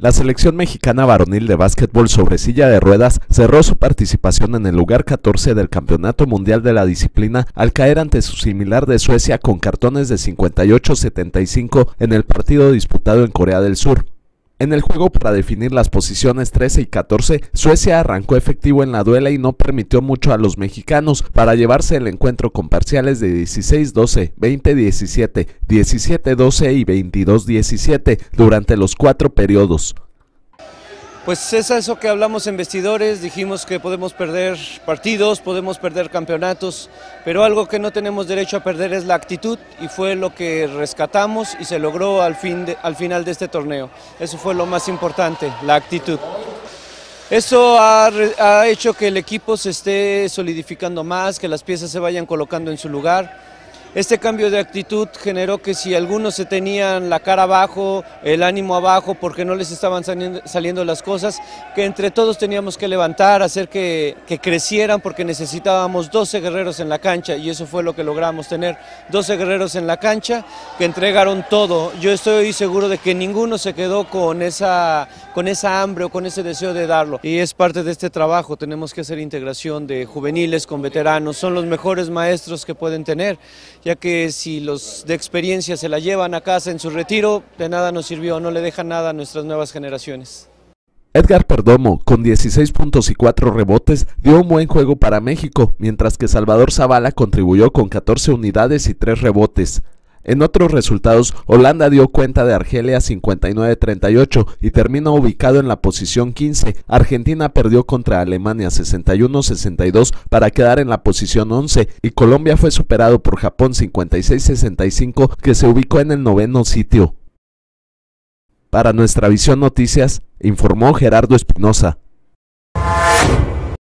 La selección mexicana varonil de básquetbol sobre silla de ruedas cerró su participación en el lugar 14 del Campeonato Mundial de la disciplina al caer ante su similar de Suecia con cartones de 58-75 en el partido disputado en Corea del Sur. En el juego para definir las posiciones 13 y 14, Suecia arrancó efectivo en la duela y no permitió mucho a los mexicanos para llevarse el encuentro con parciales de 16-12, 20-17, 17-12 y 22-17 durante los cuatro periodos. Pues es eso que hablamos en vestidores, dijimos que podemos perder partidos, podemos perder campeonatos, pero algo que no tenemos derecho a perder es la actitud y fue lo que rescatamos y se logró al, fin al final de este torneo. Eso fue lo más importante, la actitud. Eso ha, ha hecho que el equipo se esté solidificando más, que las piezas se vayan colocando en su lugar este cambio de actitud generó que si algunos se tenían la cara abajo, el ánimo abajo porque no les estaban saliendo, las cosas, que entre todos teníamos que levantar, hacer que, que, crecieran porque necesitábamos 12 guerreros en la cancha y eso fue lo que logramos tener, 12 guerreros en la cancha que entregaron todo. Yo estoy seguro de que ninguno se quedó con esa, con esa hambre o con ese deseo de darlo. Y es parte de este trabajo, tenemos que hacer integración de juveniles con veteranos, son los mejores maestros que pueden tener ya que si los de experiencia se la llevan a casa en su retiro, de nada nos sirvió, no le dejan nada a nuestras nuevas generaciones. Edgar Perdomo, con 16 puntos y 4 rebotes, dio un buen juego para México, mientras que Salvador Zavala contribuyó con 14 unidades y 3 rebotes. En otros resultados, Holanda dio cuenta de Argelia 59-38 y terminó ubicado en la posición 15. Argentina perdió contra Alemania 61-62 para quedar en la posición 11 y Colombia fue superado por Japón 56-65 que se ubicó en el noveno sitio. Para nuestra visión noticias, informó Gerardo Espinosa.